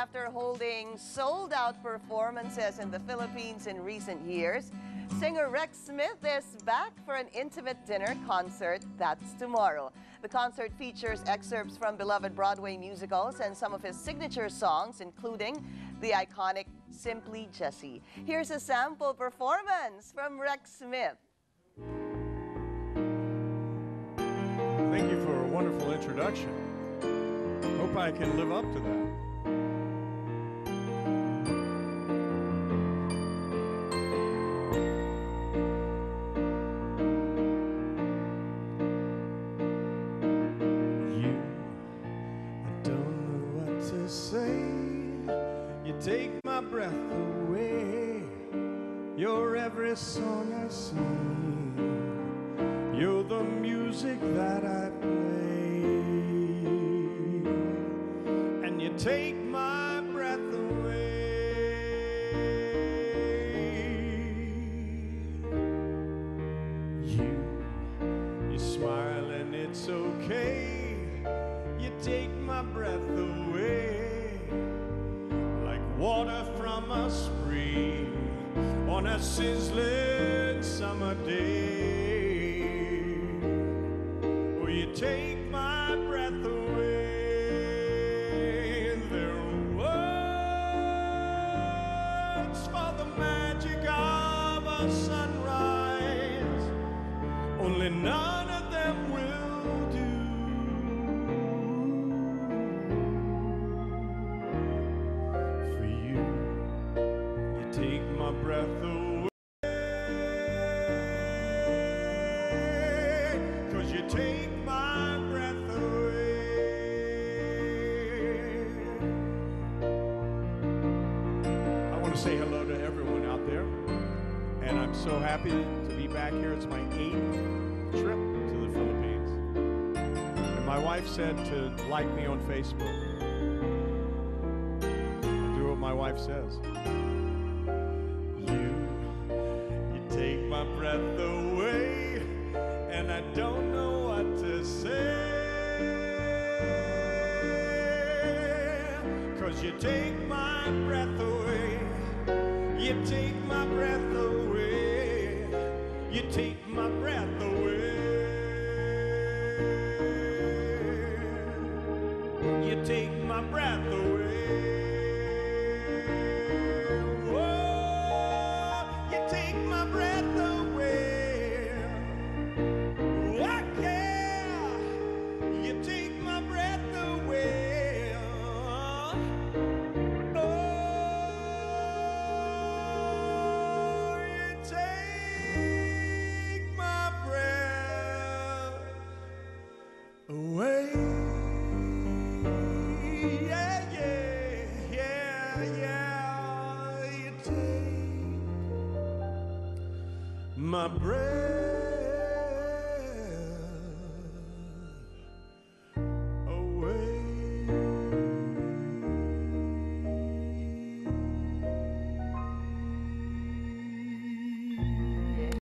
After holding sold out performances in the Philippines in recent years, singer Rex Smith is back for an intimate dinner concert that's tomorrow. The concert features excerpts from beloved Broadway musicals and some of his signature songs, including the iconic Simply Jessie. Here's a sample performance from Rex Smith. Thank you for a wonderful introduction. Hope I can live up to that. Say. You take my breath away. You're every song I sing. You're the music that I play. And you take my breath away. You, you smile and it's okay. You take my breath away. On a sizzling summer day. Oh, you take my breath away. Words the magic of a sunrise. Only none take my breath away. Cause you take my breath away. I want to say hello to everyone out there. And I'm so happy to be back here. It's my eighth trip to the Philippines. And my wife said to like me on Facebook. Do what my wife says. My breath away, and I don't know what to say. Cause you take my breath away, you take my breath away, you take my breath away. You take my breath away. Away. Yeah, yeah, yeah, yeah. You take my breath